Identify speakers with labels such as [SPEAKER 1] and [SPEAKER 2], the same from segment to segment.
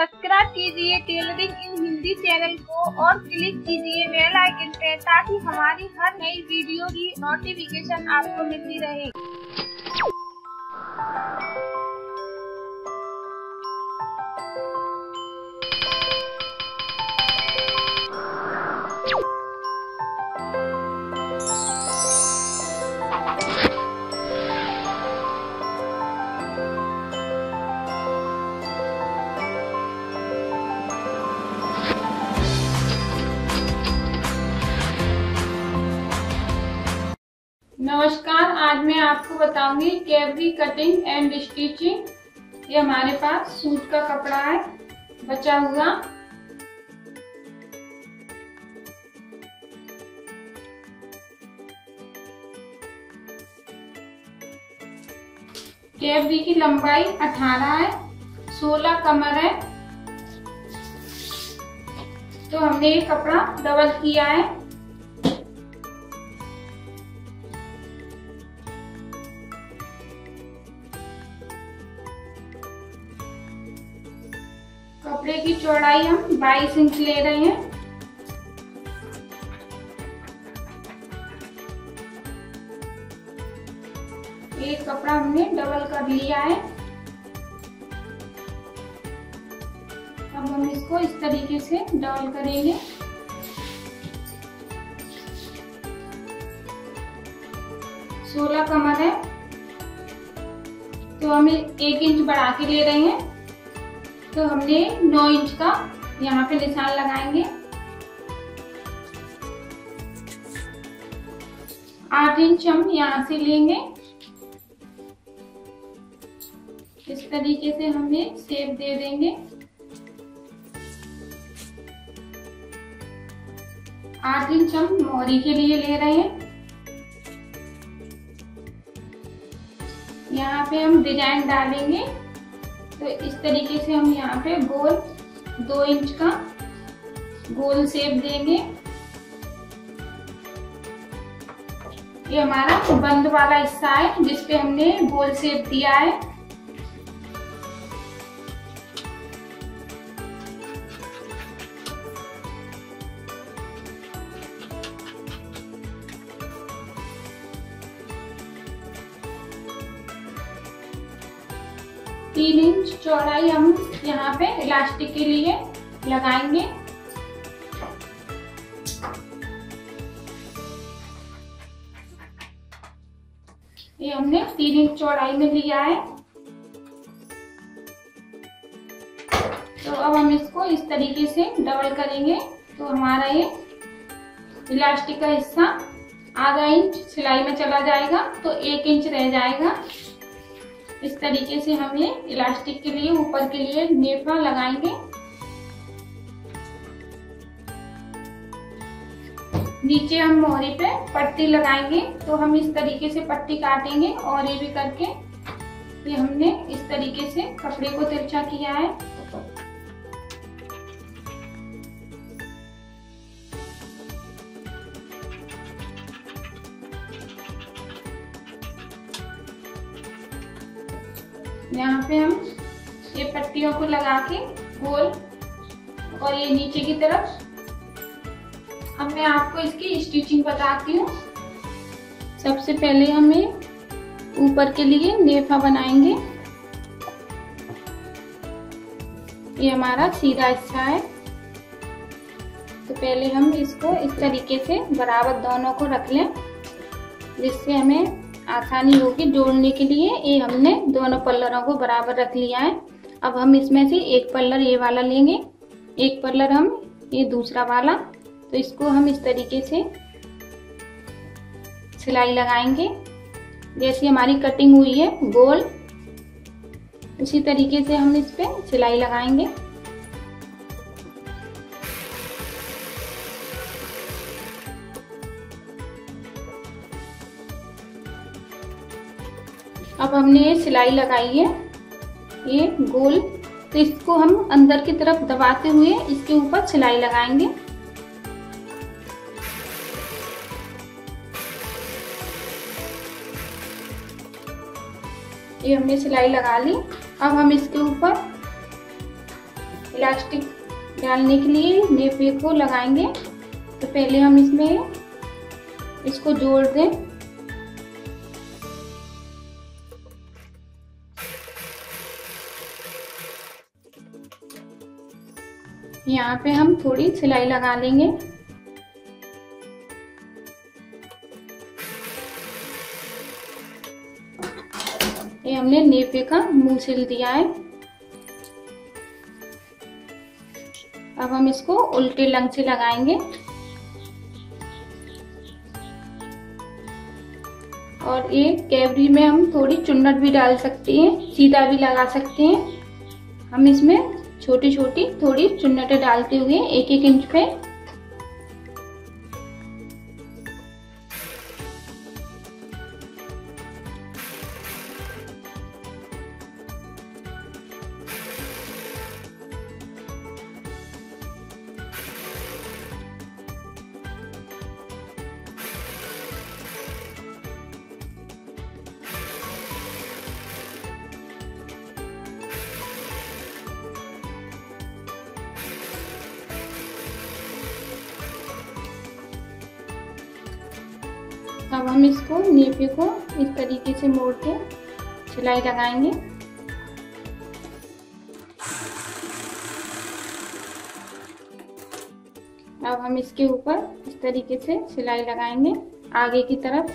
[SPEAKER 1] Subscribe कीजिए tailoring इन Hindi channel को और क्लिक कीजिए बेल आइकन पे ताकि हमारी हर नई वीडियो की नोटिफिकेशन आपको मिलती रहे।
[SPEAKER 2] नमस्कार, आज मैं आपको बताऊँगी कैबरी कटिंग एंड स्टिचिंग ये हमारे पास सूट का कपड़ा है, बचा हुआ। कैबरी की लंबाई 18 है 16 कमर है। तो हमने ये कपड़ा डबल किया है। चौड़ाई हम 22 इंच ले रहे हैं। एक कपड़ा हमने डबल कर लिया है। अब हम इसको इस तरीके से डबल करेंगे। सोलह कमर है। तो हम एक इंच बढ़ा के ले रहे हैं। तो हमने 9 इंच का यहाँ पे निशान लगाएँगे। आठ इंच हम यहाँ से लेंगे। इस तरीके से हमें शेप दे देंगे। आठ इंच हम मोरी के लिए ले रहे हैं। यहाँ पे हम डिज़ाइन डालेंगे। तो इस तरीके से हम यहाँ पे गोल दो इंच का गोल सेप देंगे। ये हमारा बंद वाला हिस्सा है जिसपे हमने गोल सेप दिया है। पे इलास्टिक के लिए लगाएँगे। ये हमने तीन इंच चौड़ाई में लिया है। तो अब हम इसको इस तरीके से डबल करेंगे। तो हमारा ये इलास्टिक का हिस्सा आधा इंच सिलाई में चला जाएगा तो एक इंच रह जाएगा। इस तरीके से हम ये इलास्टिक के लिए, ऊपर के लिए नेफा लगाएँगे। नीचे हम मोहरी पे पट्टी लगाएँगे तो हम इस तरीके से पट्टी काटेंगे, और ये भी करके ये हमने इस तरीके से कपड़े को तिरछा किया है। यहाँ पे हम ये पट्टियों को लगा के गोल और ये नीचे की तरफ़ अब मैं आपको इसकी स्टिचिंग बताती हूँ। सबसे पहले हमें ऊपर के लिए नेफा बनाएँगे। ये हमारा सीधा हिस्सा है। तो पहले हम इसको इस तरीके से बराबर दोनों को रख लें, जिससे हमें आसानी होगी जोड़ने के लिए। ये हमने दोनों पल्लरों को बराबर रख लिया है। अब हम इसमें से एक पल्लर ये वाला लेंगे। एक पल्लर हम, ये दूसरा वाला। तो इसको हम इस तरीके से सिलाई लगाएँगे। जैसी हमारी कटिंग हुई है, गोल, उसी तरीके से हम इस पर सिलाई लगाएँगे। अब हमने ये सिलाई लगाई है, ये गोल। तो इसको हम अंदर की तरफ़ दबाते हुए इसके ऊपर सिलाई लगाएँगे। ये हमने सिलाई लगा ली। अब हम इसके ऊपर इलास्टिक डालने के लिए नेपे को लगाएँगे। तो पहले हम इसमें इसको जोड़ दें। यहाँ पे हम थोड़ी सिलाई लगा लेंगे। ये हमने नेफे का मुँह सिल दिया है। अब हम इसको उल्टे लंग से लगाएँगे। और एक कैबरी में हम थोड़ी चुन्नट भी डाल सकते हैं, सीधा भी लगा सकते हैं। हम इसमें छोटी छोटी थोड़ी चुन्नटे डालते हुए एक एक इंच पे अब हम इसको नेपे को इस तरीके से मोड़ के सिलाई लगाएँगे। अब हम इसके ऊपर इस तरीके से सिलाई लगाएँगे, आगे की तरफ़।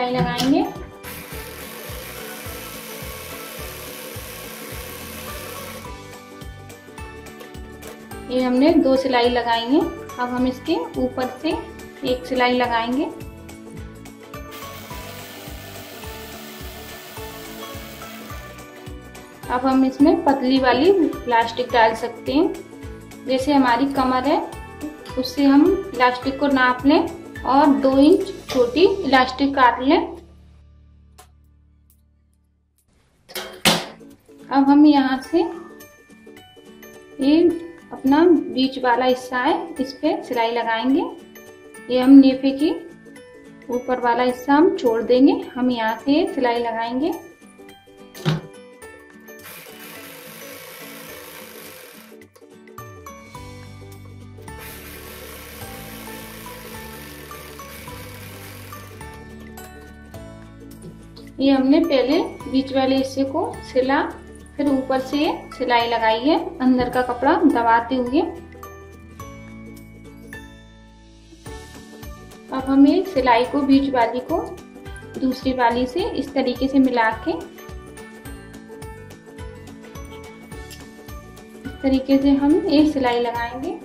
[SPEAKER 2] सिलाई लगाएँगे। ये हमने दो सिलाई लगाई है। अब हम इसके ऊपर से एक सिलाई लगाएँगे। अब हम इसमें पतली वाली प्लास्टिक डाल सकते हैं। जैसे हमारी कमर है, उससे हम प्लास्टिक को नाप लें। और दो इंच छोटी इलास्टिक काट लें अब हम यहाँ से ये अपना बीच वाला हिस्सा है, इस पर सिलाई लगाएँगे। ये हम नेफे की ऊपर वाला हिस्सा हम छोड़ देंगे। हम यहाँ से सिलाई लगाएँगे। ये हमने पहले बीच वाले हिस्से को सिला, फिर ऊपर से सिलाई लगाई है। अंदर का कपड़ा दबाते हुए अब हम सिलाई को, बीच वाली को दूसरी वाली से इस तरीके से मिला के इस तरीके से हम एक सिलाई लगाएँगे।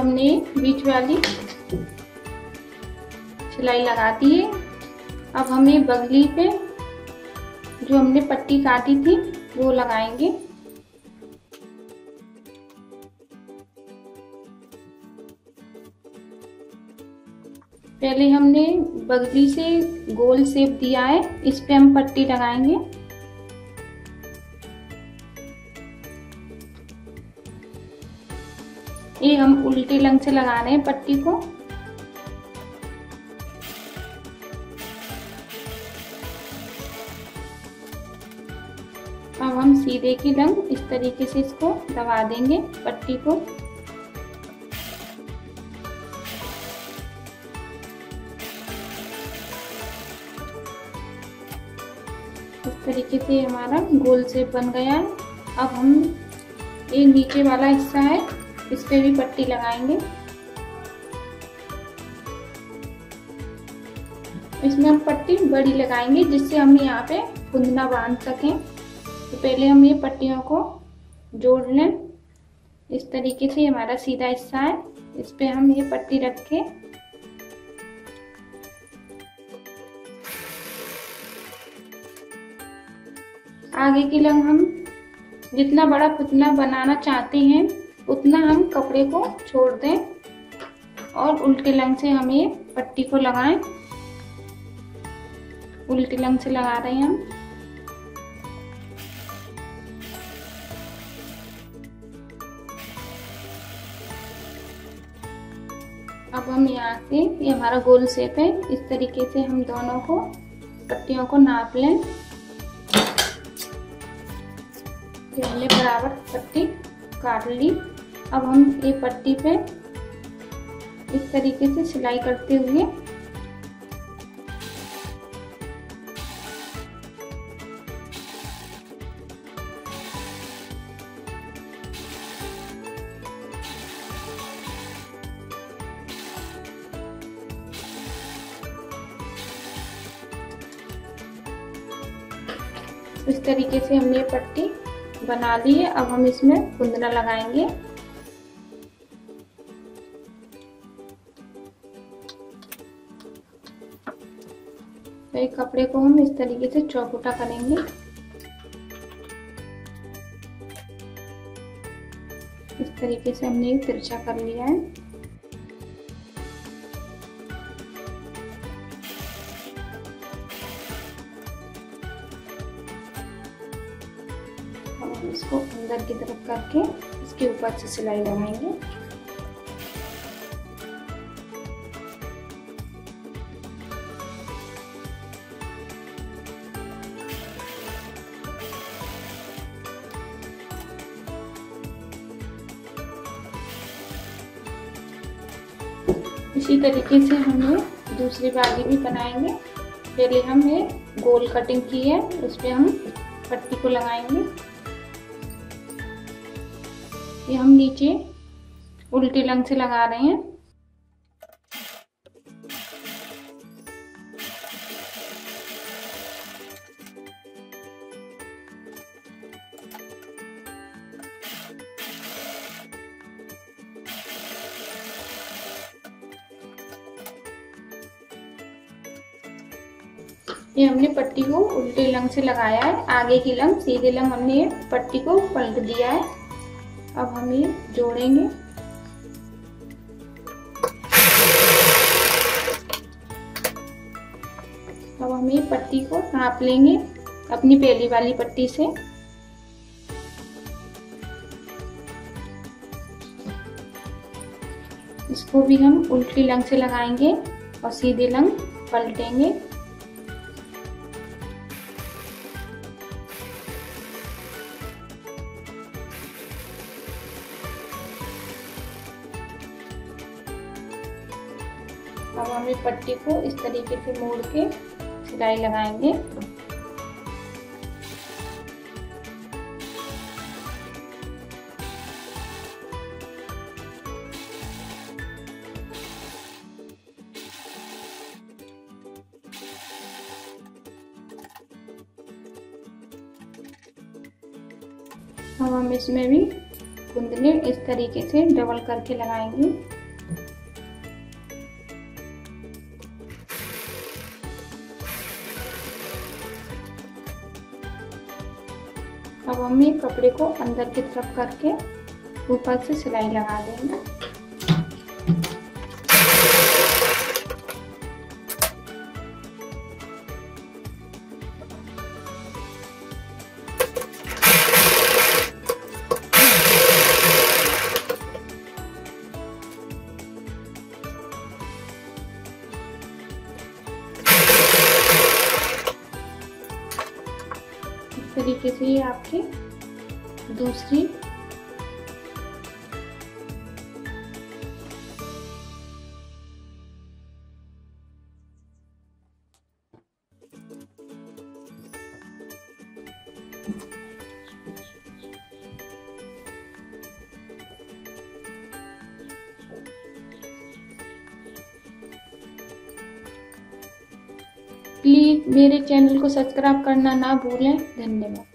[SPEAKER 2] हमने बीच वाली सिलाई लगा दी है। अब हमें बगली पे जो हमने पट्टी काटी थी, वो लगाएँगे। पहले हमने बगली से गोल शेप दिया है, इस पे हम पट्टी लगाएँगे। उल्टे लंग से लगा रहे हैं पट्टी को। अब हम सीधे की लंग इस तरीके से इसको दबा देंगे पट्टी को। इस तरीके से हमारा गोल शेप बन गया है। अब हम ये नीचे वाला हिस्सा है इस पर भी पट्टी लगाएँगे। इसमें हम पट्टी बड़ी लगाएँगे जिससे हम यहाँ पे कुंदना बाँध सकें। तो पहले हम ये पट्टियों को जोड़ लें। इस तरीके से हमारा सीधा हिस्सा है। इस पे हम ये पट्टी रख के आगे की लंग हम जितना बड़ा पुतना बनाना चाहते हैं उतना हम कपड़े को छोड़ दें और उल्टे लंग से हम ये पट्टी को लगाएँ। उल्टे लंग से लगा रहे हैं हम। अब हम यहाँ से, ये हमारा गोल शेप है, इस तरीके से हम दोनों को पट्टियों को नाप लें। हमने बराबर पट्टी काट ली। अब हम ये पट्टी पे इस तरीके से सिलाई करते हुए इस तरीके से हमने पट्टी बना ली है। अब हम इसमें कुंदना लगाएँगे। तो एक कपड़े को हम इस तरीके से चौकुटा करेंगे। इस तरीके से हमने तिरछा कर लिया है। हम इसको अंदर की तरफ़ करके इसके ऊपर से सिलाई लगाएँगे इसी तरीके से हम ये दूसरी बाजी भी बनाएँगे। पहले हम ये गोल कटिंग की है, उस पर हम पट्टी को लगाएँगे। ये हम नीचे उल्टी लंग से लगा रहे हैं। हमने पट्टी को उल्टे लंग से लगाया है। आगे की लंग, सीधे लंग हमने ये पट्टी को पलट दिया है। अब हम ये जोड़ेंगे। अब हम ये पट्टी को नाप लेंगे अपनी पहली वाली पट्टी से। इसको भी हम उल्टी लंग से लगाएँगे और सीधे लंग पलटेंगे। अब हम इस पट्टी को इस तरीके से मोड़ के सिलाई लगाएँगे। अब हम इसमें भी कुंदने इस तरीके से डबल करके लगाएँगे। ये कपड़े को अंदर की तरफ़ करके ऊपर से सिलाई लगा देंगे। तरीके से ये आपकी दूसरी। प्लीज़ मेरे चैनल को सब्सक्राइब करना ना भूलें। धन्यवाद।